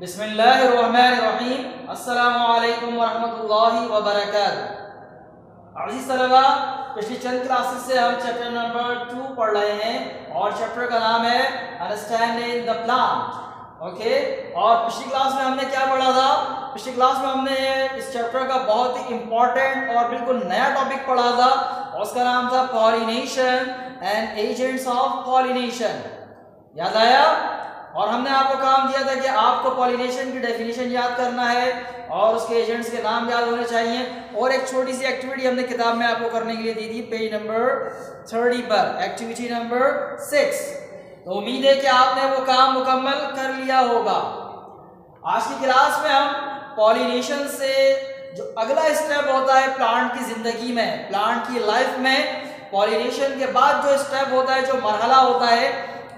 बिस्मिल्लाहिर्रहमानिर्रहीम। अस्सलाम वालेकुम चंद क्लासेस से हम चैप्टर नंबर टू पढ़ रहे हैं और चैप्टर का नाम है अंडरस्टैंडिंग द प्लांट ओके और पिछली क्लास में हमने क्या पढ़ा था? पिछली क्लास में हमने इस चैप्टर का बहुत ही इंपॉर्टेंट और बिल्कुल नया टॉपिक पढ़ा था। उसका नाम था pollination and agents of pollination याद आया? और हमने आपको काम दिया था कि आपको पॉलिनेशन की डेफिनेशन याद करना है और उसके एजेंट्स के नाम याद होने चाहिए। और एक छोटी सी एक्टिविटी हमने किताब में आपको करने के लिए दी थी पेज नंबर थर्टी पर एक्टिविटी नंबर सिक्स तो उम्मीद है कि आपने वो काम मुकम्मल कर लिया होगा। आज की क्लास में हम पॉलिनेशन से जो अगला स्टेप होता है प्लांट की ज़िंदगी में प्लांट की लाइफ में पॉलिनेशन के बाद जो स्टेप होता है, जो मरहला होता है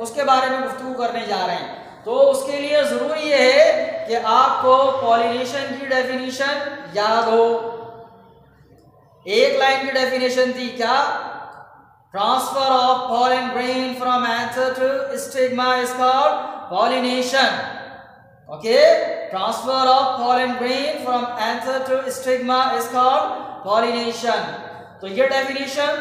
उसके बारे में गुफ्तु करने जा रहे हैं। तो उसके लिए ज़रूरी ये है कि आपको पॉलिनेशन की डेफिनेशन याद हो। एक लाइन की डेफिनेशन थी क्या? Transfer of pollen grain from anther to stigma is called pollination okay transfer of pollen grain from anther to stigma is called pollination तो ये डेफिनेशन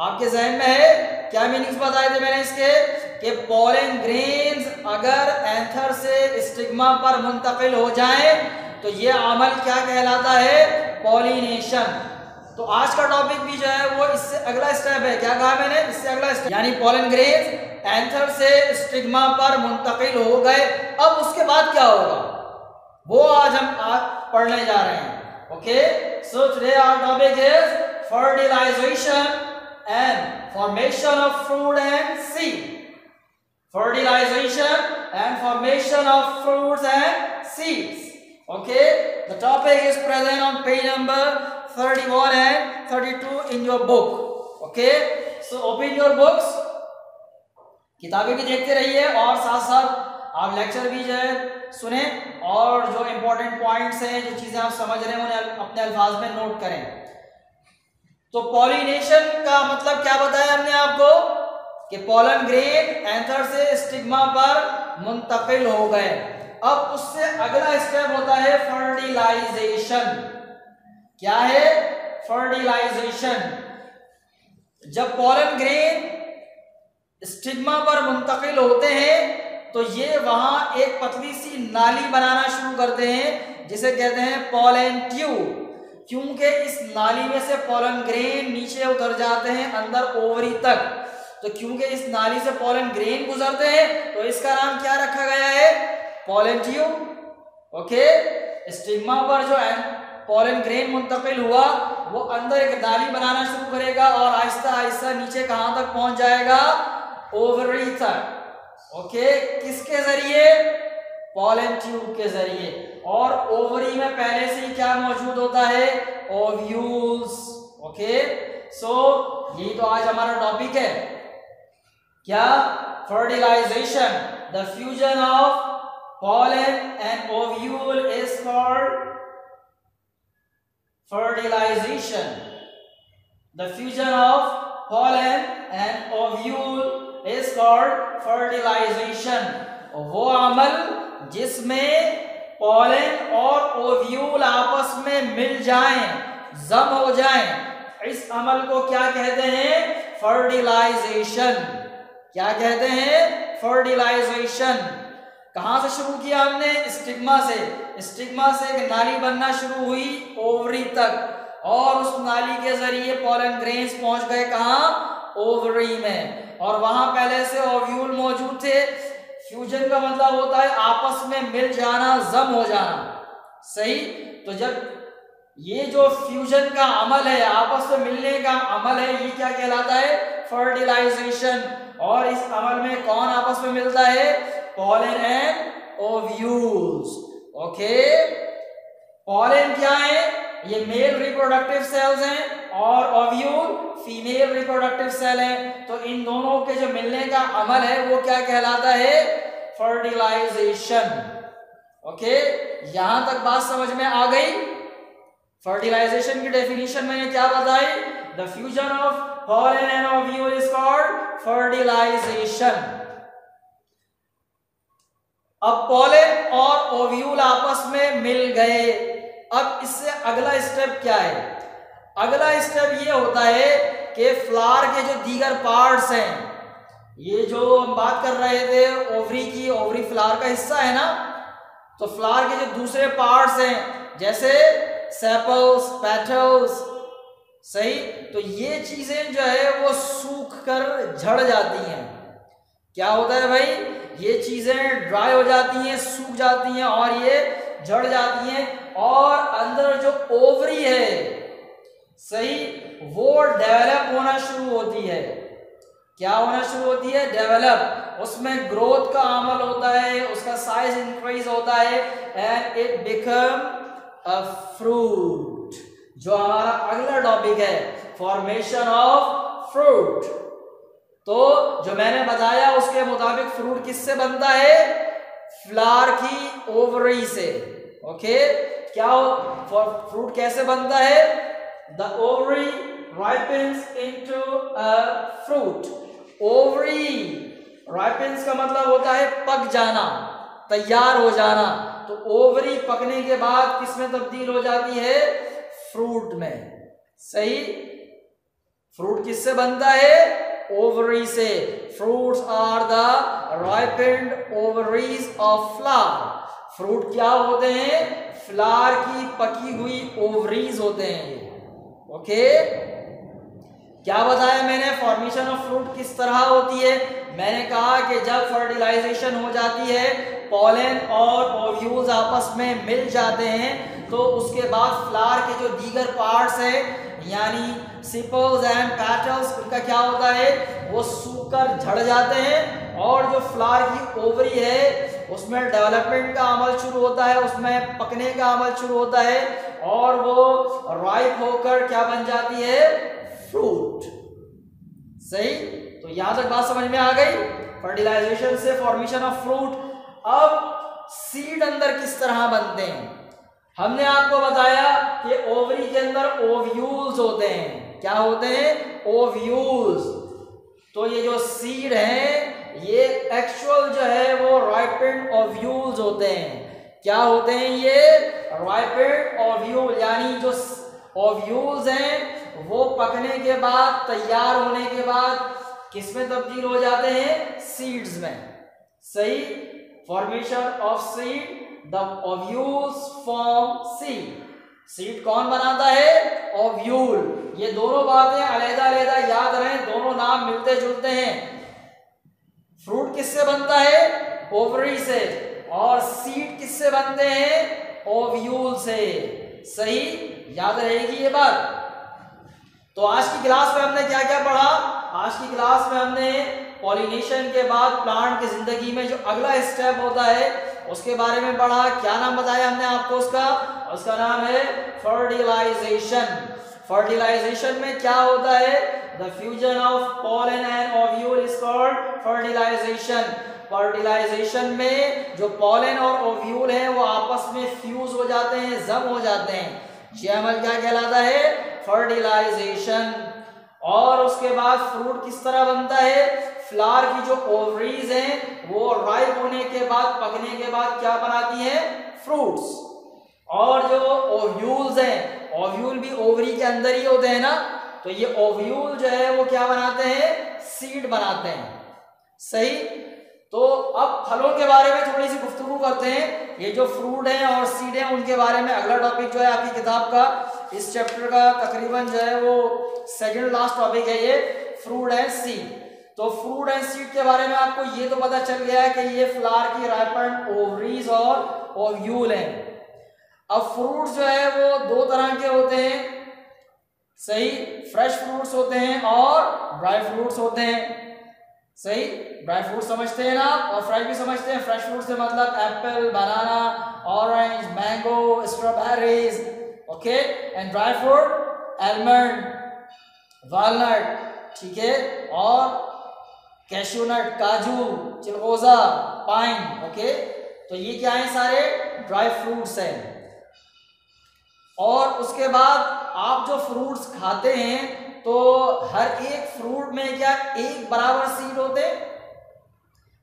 आपके जहन में है। क्या मीनिंग्स बताए थे मैंने इसके? कि पोलन ग्रेन्स अगर एंथर से स्टिग्मा पर मुंतकिल हो जाए तो ये अमल क्या कहलाता है? पॉलिनेशन तो आज का टॉपिक भी जो है, वो इससे अगला स्टेप है। क्या कहा मैंने? इससे अगला स्टेप यानी पोलन ग्रेन्स एंथर से स्टिग्मा पर मुंतकिल हो गए। अब उसके बाद क्या होगा? वो आज हम आज पढ़ने जा रहे हैं। Okay so today our topic is fertilization and formation of fruit and seed fertilization and formation of fruits and seeds okay the topic is present on page number 31 and 32 in your book okay so open your books किताबें भी देखते रहिए और साथ साथ आप lecture भी जो है सुने और जो इंपॉर्टेंट पॉइंट्स हैं जो चीज़ें आप समझ रहे हैं उन्हें अपने अल्फाज में नोट करें तो पॉलिनेशन का मतलब क्या बताया हमने आपको? कि पोलन ग्रेन एंथर से स्टिग्मा पर मुंतकिल हो गए। अब उससे अगला स्टेप होता है फर्टिलाइजेशन क्या है फर्टिलाइजेशन जब पोलन ग्रेन स्टिग्मा पर मुंतकिल होते हैं तो ये वहाँ एक पतली सी नाली बनाना शुरू करते हैं, जिसे कहते हैं पोलन ट्यूब क्योंकि इस नाली में से पोलन ग्रेन नीचे उतर जाते हैं, अंदर ओवरी तक। तो क्योंकि इस नाली से पोलन ग्रेन गुजरते हैं तो इसका नाम क्या रखा गया है? पोलन ट्यूब ओके स्टिग्मा पर जो है पोलन ग्रेन मुंतकिल हुआ, वो अंदर एक नाली बनाना शुरू करेगा और आहिस्ता आहिस्ता नीचे कहाँ तक पहुँच जाएगा? ओवरी तक। ओके किसके ज़रिए? पॉलन ट्यूब के ज़रिए। और ओवरी में पहले से ही क्या मौजूद होता है? ओव्यूल्स ओके सो ये तो आज हमारा टॉपिक है। क्या? Fertilization the fusion of pollen and ovule is called fertilization the fusion of pollen and ovule is called fertilization वो अमल जिसमें पोलन और ओव्यूल आपस में मिल जाएँ, जम हो जाएँ, इस अमल को क्या कहते हैं? फर्टिलाइजेशन। क्या कहते हैं? फर्टिलाइजेशन। कहाँ से शुरू किया हमने? स्टिग्मा से। स्टिग्मा से एक नाली बनना शुरू हुई ओवरी तक। और उस नाली के ज़रिए पोलन ग्रेन्स पहुँच गए कहा? ओवरी में। और वहाँ पहले से ओव्यूल मौजूद थे। फ्यूजन का मतलब होता है आपस में मिल जाना, जम हो जाना। सही? तो जब ये जो फ्यूजन का अमल है, आपस में मिलने का अमल है, ये क्या कहलाता है? फर्टिलाइजेशन। और इस अमल में कौन आपस में मिलता है? Pollen and ovules. Okay? Pollen क्या है? ये मेल रिप्रोडक्टिव सेल्स हैं। और ओव्यूल फीमेल रिप्रोडक्टिव सेल है। तो इन दोनों के जो मिलने का अमल है, वो क्या कहलाता है? फर्टिलाइजेशन ओके यहाँ तक बात समझ में आ गई? फर्टिलाइजेशन की डेफिनेशन मैंने क्या बताई? The fusion of pollen and ovule is called fertilization. अब पॉलन और ओव्यूल आपस में मिल गए। अब इससे अगला स्टेप क्या है? अगला स्टेप ये होता है कि फ्लावर के जो दीगर पार्ट्स हैं, ये जो हम बात कर रहे थे ओवरी की ओवरी फ्लावर का हिस्सा है ना तो फ्लावर के जो दूसरे पार्ट्स हैं, जैसे सेपल्स पेटल्स सही? तो ये चीज़ें जो है, वो सूख कर झड़ जाती हैं। क्या होता है भाई? ये चीज़ें ड्राई हो जाती हैं, सूख जाती हैं और ये झड़ जाती हैं और अंदर जो ओवरी है सही? वो डेवलप होना शुरू होती है। क्या होना शुरू होती है? डेवलप उसमें ग्रोथ का अमल होता है, उसका साइज़ इंक्रीज होता है and it become a fruit जो हमारा अगला टॉपिक है फॉर्मेशन ऑफ़ फ्रूट तो जो मैंने बताया, उसके मुताबिक फ्रूट किससे बनता है? फ्लावर की ओवरी से। ओके क्या फ्रूट कैसे बनता है? The ovary ripens into a fruit ovary ripens का मतलब होता है पक जाना, तैयार हो जाना। तो ओवरी पकने के बाद किसमें तब्दील हो जाती है? फ्रूट में। सही? फ्रूट किससे बनता है? ओवरी से। Fruits are the ripened ovaries of flower fruit क्या होते हैं? फ्लावर की पकी हुई ओवरीज होते हैं। ओके क्या बताया मैंने? फॉर्मेशन ऑफ़ फ्रूट किस तरह होती है? मैंने कहा कि जब फर्टिलाइजेशन हो जाती है पॉलन और ओव्यूल्स आपस में मिल जाते हैं तो उसके बाद फ्लावर के जो दीगर पार्ट्स हैं, यानी सिपल्स एंड पैटल्स उनका क्या होता है? वो सूखकर झड़ जाते हैं और जो फ्लावर की ओवरी है उसमें डेवलपमेंट का अमल शुरू होता है, उसमें पकने का अमल शुरू होता है और वो राइप होकर क्या बन जाती है? फ्रूट सही? तो यहाँ तक बात समझ में आ गई? फर्टिलाइजेशन से फॉर्मेशन ऑफ़ फ्रूट अब सीड अंदर किस तरह बनते हैं? हमने आपको बताया कि ओवरी के अंदर ओव्यूल्स होते हैं। क्या होते हैं? ओव्यूल्स तो ये जो सीड है ये एक्चुअल जो है वो राइपेंड ओव्यूल्स होते हैं। क्या होते हैं ये? राइपेंड ओव्यूल यानी जो ओव्यूल्स हैं, वो पकने के बाद, तैयार होने के बाद किसमें तब्दील हो जाते हैं? सीड्स में। सही? Formation of seed the ovules form seed seed कौन बनाता है? ओव्यूल ये दोनों बातें अलहदा अलहदा याद रहे, दोनों नाम मिलते जुलते हैं। फ्रूट किससे बनता है? ओवरी से। और सीड किससे बनते हैं? ओव्यूल से। सही? याद रहेगी ये बात? तो आज की क्लास में हमने क्या क्या पढ़ा? आज की क्लास में हमने पॉलिनेशन के बाद प्लांट की ज़िंदगी में जो अगला स्टेप होता है, उसके बारे में पढ़ा। क्या नाम बताया हमने आपको उसका? उसका नाम है फर्टिलाइजेशन फर्टिलाइजेशन में क्या होता है? The fusion of pollen and ovule is called fertilization fertilization में जो पॉलन और ओव्यूल है, वो आपस में फ्यूज हो जाते हैं, जम हो जाते हैं। ये अमल क्या कहलाता है? फर्टिलाइजेशन और उसके बाद फ्रूट किस तरह बनता है? फ्लावर की जो ओवरीज हैं, वो राइप होने के बाद, पकने के बाद क्या बनाती हैं? फ्रूट्स और जो ओव्यूल्स हैं ओव्यूल भी ओवरी के अंदर ही होते हैं ना? तो ये ओव्यूल जो है वो क्या बनाते हैं? सीड बनाते हैं। सही? तो अब फलों के बारे में थोड़ी सी गुफ्तु करते हैं। ये जो फ्रूट हैं और सीड है, उनके बारे में अगला टॉपिक जो है आपकी किताब का, इस चैप्टर का तकरीबन जो है वो सेकंड लास्ट टॉपिक है ये फ्रूट एंड सीड तो फ्रूट एंड सीड के बारे में आपको ये तो पता चल गया है कि ये फ्लावर की राइपन ओवरीज और ओव्यूल है। अब फ्रूट जो है वो दो तरह के होते हैं। सही फ्रेश फ्रूट्स होते हैं और ड्राई फ्रूट्स होते हैं। सही ड्राई फ्रूट समझते हैं ना और फ्रेश भी समझते हैं। फ्रेश फ्रूट से मतलब apple banana orange mango strawberries okay and dry fruit almond walnut ठीक है? और कैशूनट काजू, चिलगोजा पाइन ओके तो ये क्या है सारे? ड्राई फ्रूट्स हैं। और उसके बाद आप जो फ्रूट्स खाते हैं तो हर एक फ्रूट में क्या एक बराबर सीड होते?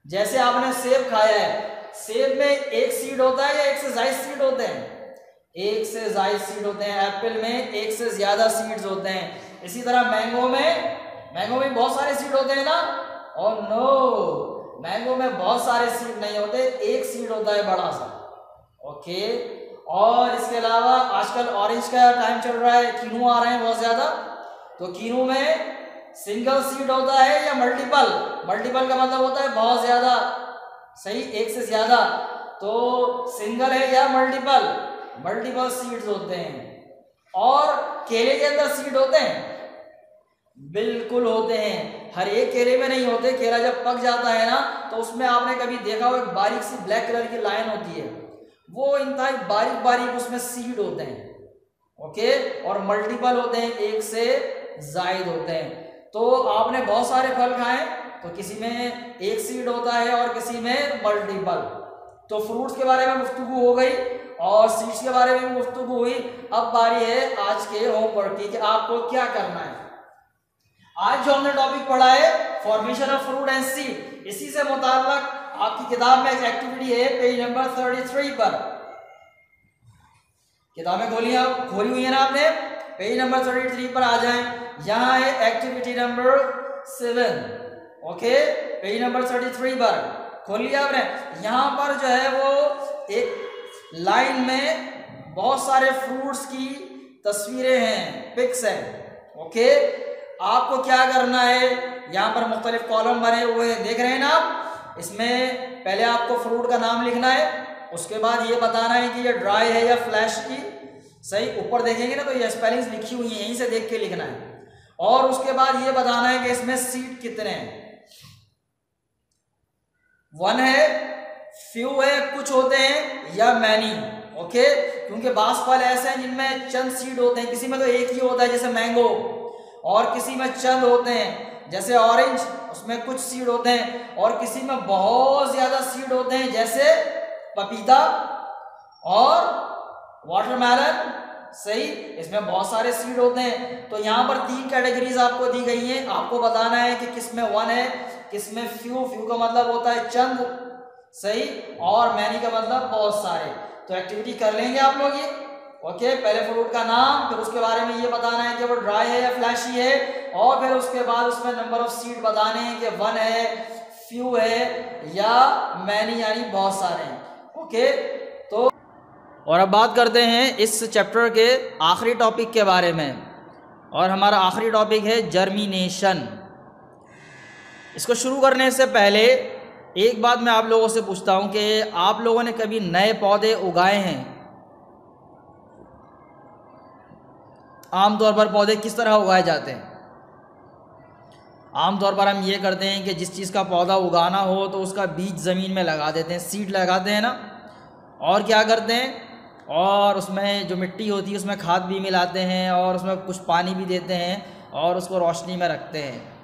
जैसे आपने सेब खाया है, सेब में एक सीड होता है या एक से ज़्यादा सीड होते हैं? एक से ज़्यादा सीड होते हैं एप्पल में एक से ज़्यादा सीड्स होते हैं। इसी तरह मैंगो में मैंगो में बहुत सारे सीड होते हैं ना? और नो मैंगो में बहुत सारे सीड नहीं होते, एक सीड होता है बड़ा सा। ओके और इसके अलावा आजकल ऑरेंज का टाइम चल रहा है कीनू आ रहे हैं बहुत ज़्यादा। तो कीनू में सिंगल सीड होता है या मल्टीपल मल्टीपल का मतलब होता है बहुत ज़्यादा, सही? एक से ज़्यादा। तो सिंगल है या मल्टीपल मल्टीपल सीड्स होते हैं। और केले के अंदर सीड होते हैं? बिल्कुल होते हैं। हर एक केले में नहीं होते। केला जब पक जाता है ना तो उसमें आपने कभी देखा हो, एक बारीक सी ब्लैक कलर की लाइन होती है। वो इंतहा बारीक बारीक उसमें सीड होते हैं। ओके और मल्टीपल होते हैं, एक से जायद होते हैं। तो आपने बहुत सारे फल खाए तो किसी में एक सीड होता है और किसी में मल्टीपल तो फ्रूट्स के बारे में गुफ्तु हो गई और सीड्स के बारे में गुफ्तु हुई। अब बारी है आज के होमवर्क की कि आपको क्या करना है। आज जो हमने टॉपिक पढ़ा है formation of fruit and seed इसी से मुताबिक आपकी किताब में एक एक्टिविटी है पेज नंबर थर्टी थ्री पर। किताबें खोली आप, खोली हुई है ना आपने? पेज नंबर थर्टी थ्री पर आ जाए। यहाँ है activity number seven okay page number thirty three पर। खोल लिया आपने? यहाँ पर जो है वो एक लाइन में बहुत सारे फ्रूट्स की तस्वीरें हैं पिक्स हैं। ओके आपको क्या करना है? यहाँ पर मुख्तलिफ़ कॉलम बने हुए हैं। देख रहे हैं ना आप? इसमें पहले आपको फ्रूट का नाम लिखना है, उसके बाद ये बताना है कि ये ड्राई है या फ्लैश की। सही, ऊपर देखेंगे ना तो ये स्पेलिंग्स लिखी हुई है, यहीं से देख के लिखना है। और उसके बाद ये बताना है कि इसमें सीट कितने हैं। वन है फ्यू है, कुछ होते हैं, या मैनी ओके क्योंकि बास फल ऐसे हैं जिनमें चंद सीड होते हैं। किसी में तो एक ही होता है, जैसे मैंगो और किसी में चंद होते हैं, जैसे ऑरेंज उसमें कुछ सीड होते हैं और किसी में बहुत ज़्यादा सीड होते हैं, जैसे पपीता और वाटरमेलन सही? इसमें बहुत सारे सीड होते हैं। तो यहाँ पर तीन कैटेगरीज आपको दी गई हैं। आपको बताना है कि किसमें वन है, किसमें फ्यू फ्यू का मतलब होता है चंद। सही? और मैनी का मतलब बहुत सारे। तो एक्टिविटी कर लेंगे आप लोग ये। ओके पहले फ्रूट का नाम, फिर उसके बारे में ये बताना है कि वो ड्राई है या फ्लैशी है, और फिर उसके बाद उसमें नंबर ऑफ़ सीड बताने हैं कि वन है फ्यू है, या मैनी यानी बहुत सारे हैं। ओके तो और अब बात करते हैं इस चैप्टर के आखिरी टॉपिक के बारे में। और हमारा आखिरी टॉपिक है जर्मिनेशन इसको शुरू करने से पहले एक बात मैं आप लोगों से पूछता हूँ कि आप लोगों ने कभी नए पौधे उगाए हैं? आमतौर पर पौधे किस तरह उगाए जाते हैं? आमतौर पर हम ये करते हैं कि जिस चीज़ का पौधा उगाना हो तो उसका बीज ज़मीन में लगा देते हैं, सीड लगाते हैं ना। और क्या करते हैं? और उसमें जो मिट्टी होती है उसमें खाद भी मिलाते हैं और उसमें कुछ पानी भी देते हैं और उसको रोशनी में रखते हैं।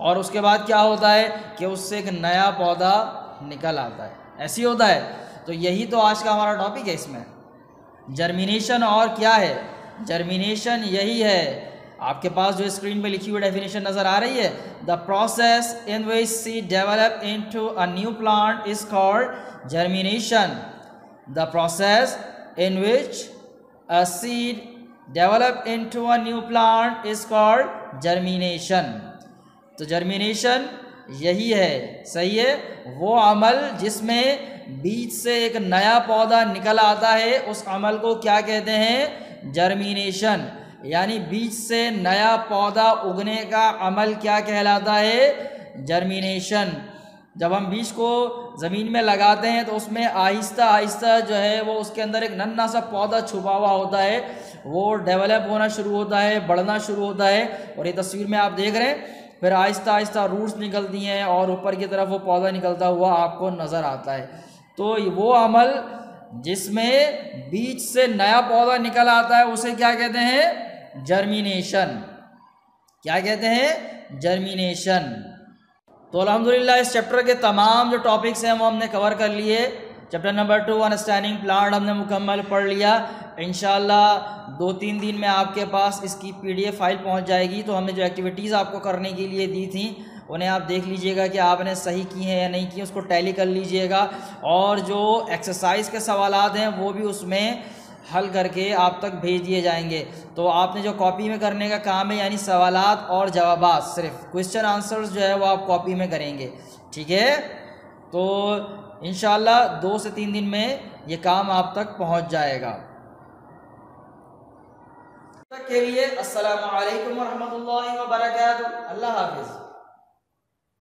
और उसके बाद क्या होता है कि उससे एक नया पौधा निकल आता है। ऐसी होता है। तो यही तो आज का हमारा टॉपिक है इसमें। जर्मिनेशन और क्या है? जर्मिनेशन यही है। आपके पास जो स्क्रीन पे लिखी हुई डेफिनेशन नज़र आ रही है the process in which seed develop into a new plant is called germination the process in which a seed develop into a new plant is called germination तो जर्मिनेशन यही है, सही है? वो अमल जिसमें बीज से एक नया पौधा निकल आता है, उस अमल को क्या कहते हैं? जर्मिनेशन यानी बीज से नया पौधा उगने का अमल क्या कहलाता है? जर्मिनेशन जब हम बीज को ज़मीन में लगाते हैं तो उसमें आहिस्ता आहिस्ता जो है वो उसके अंदर एक नन्ना सा पौधा छुपा हुआ होता है। वो डेवलप होना शुरू होता है, बढ़ना शुरू होता है और ये तस्वीर में आप देख रहे हैं। फिर आहिस्ता आहिस्ता रूट्स निकलती हैं और ऊपर की तरफ़ वो पौधा निकलता हुआ आपको नज़र आता है। तो वो अमल जिसमें बीज से नया पौधा निकल आता है, उसे क्या कहते हैं? जर्मिनेशन क्या कहते हैं? जर्मिनेशन तो अल्हम्दुलिल्लाह, इस चैप्टर के तमाम जो टॉपिक्स हैं, वो हमने कवर कर लिए। Chapter number two understanding plant हमने मुकम्मल पढ़ लिया। इन दो तीन दिन में आपके पास इसकी पीडीएफ फ़ाइल पहुँच जाएगी। तो हमने जो एक्टिविटीज़ आपको करने के लिए दी थी उन्हें आप देख लीजिएगा कि आपने सही की हैं या नहीं की उसको टैली कर लीजिएगा। और जो एक्सरसाइज के सवाल हैं, वो भी उसमें हल करके आप तक भेज दिए जाएँगे। तो आपने जो कॉपी में करने का काम है, यानी सवालात और जवाब सिर्फ़ क्वेश्चन आंसर्स जो है, वो आप कॉपी में करेंगे। ठीक है? तो इन दो से तीन दिन में ये काम आप तक पहुँच जाएगा। तक के लिए अस्सलाम वालेकुम रहमतुल्लाहि व बरकातहू अल्लाह हाफिज़।